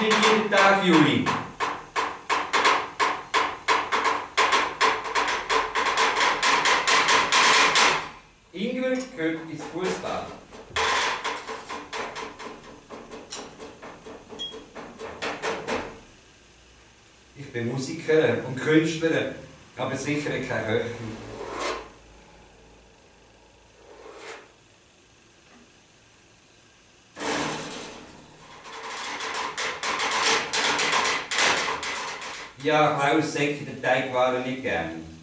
nicht jeden Tag, Juli. Ingrid gehört ins Fußball. Ich bin Musiker und Künstler, aber sicher kein Köchin. ja huis zegt de tijd waren ik ken.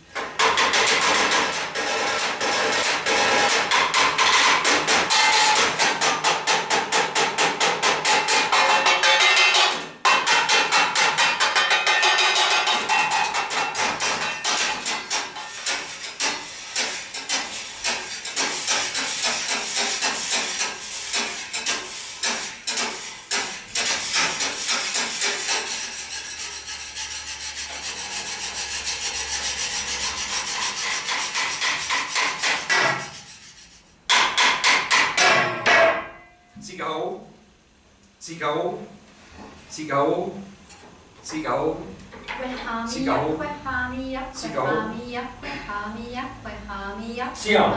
Cigao, Cigao, Cigao, Cigao, Cigao, Siam,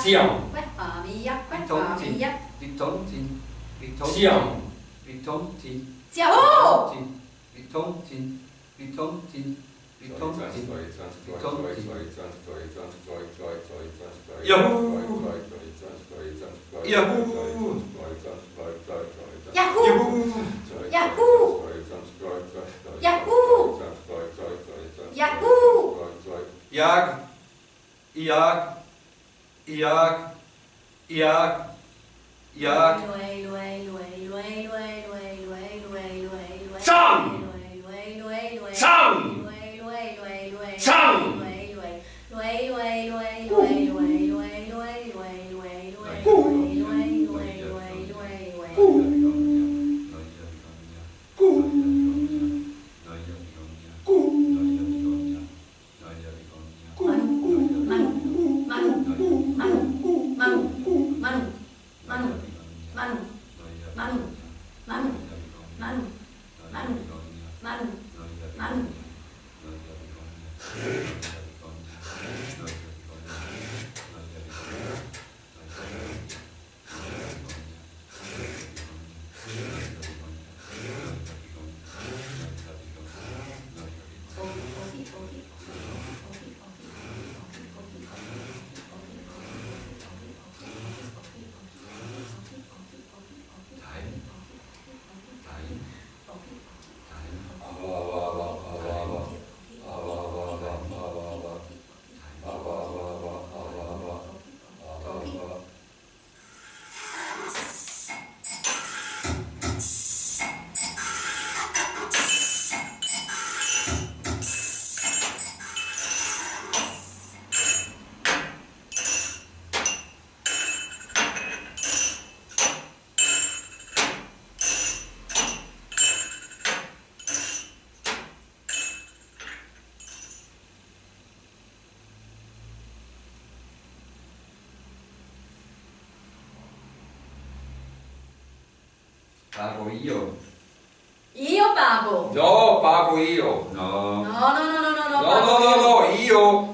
Siam, Vitontin, Vitontin, Vitontin, Siam, Vitontin, Vitontin, Vitontin, Vitontin, Yahoo! Yahoo! Yahoo! Yahoo! Yahoo! Yahoo! Jak, jak, jak, jak, jak. Sam! Sam! xong Manu, Manu, Manu, Manu, Manu. Pago io. Io pago. No, pago io. No. No, no, no, no, no, no. No, no, no, io.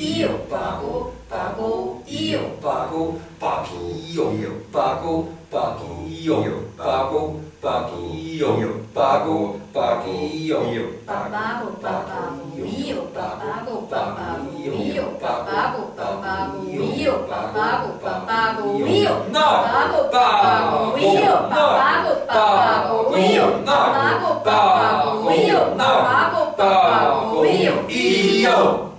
io pago, pago, io pago, pago, io, pago, paghi io, pago, paghi io, pago, paghi io, pago, pago, io, pago, pago, io, pago, pago, io, pago, pago, io, pago, pago, io, pago, pago, io, pago, pago, io, pago, pago, io, io.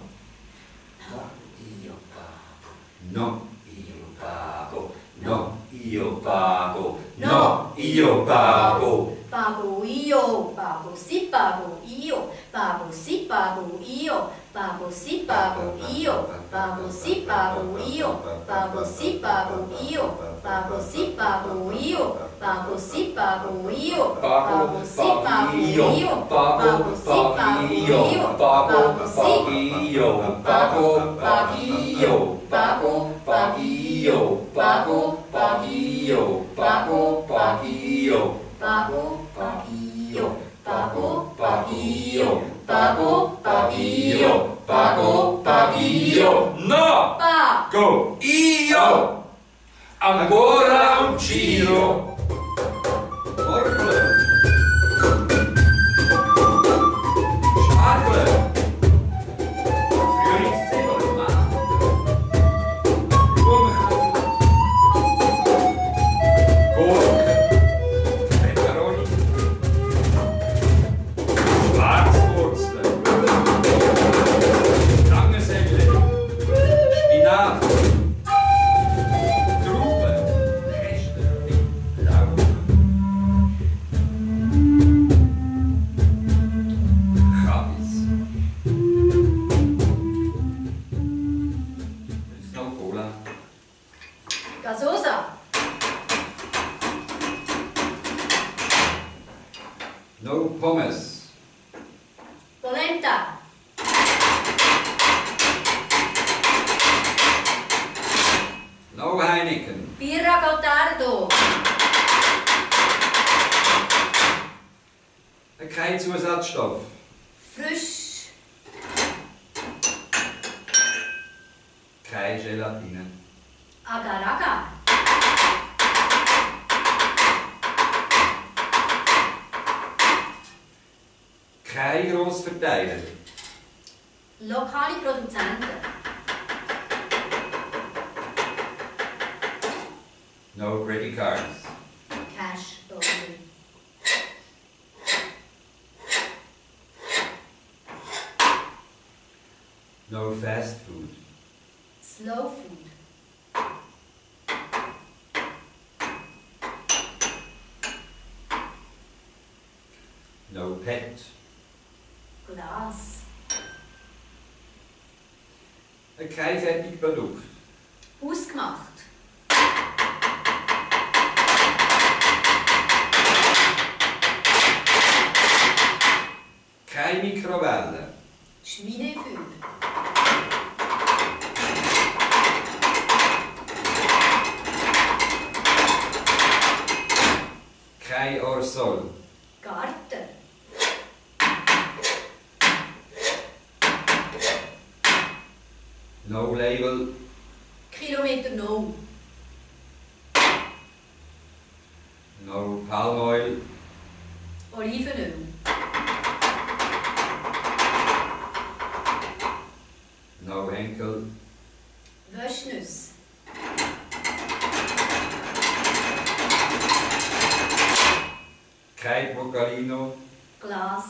No. io pago. Pago io, pago sì, pago io, pago sì, pago io, pago sì, pago io, pago sì, pago io, pago sì, pago io, pago sì, pago io, pago sì, pago io, pago sì, pago io, pago sì, pago io, pago sì, Pagio, pago, pagio, pago, pagio, pago, pagio, paghio, pago, paghio, pago, paghio, pago, paghio, pago, paghio, no, pago, io, ancora un giro. Pommes. polenta, No Heineken. birra Gottardo, Kein Zusatzstoff. frisch, Keine Gelatine. agar agar, Kein Grossverteiler. lokale Produzenten, No credit cards. cash only, No fast food. slow food, No pet. Glas. Ein kreiseitig Produkt. Ausgemacht. Keine Mikrowelle. Schmiedefeuer. Kein Orsol. No Label. Kilometer no, No palm oil. Olivenöl, No Henkel. Wäschnüsse, Kein Bocalino. Glas,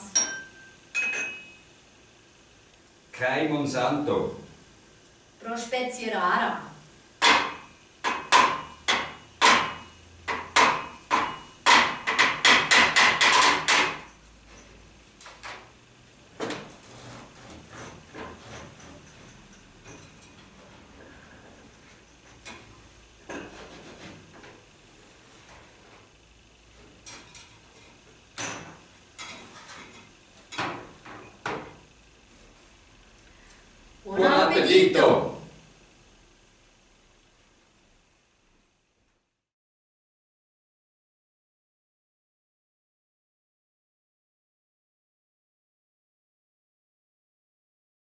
Kein Monsanto. Prospezia rara, Buon!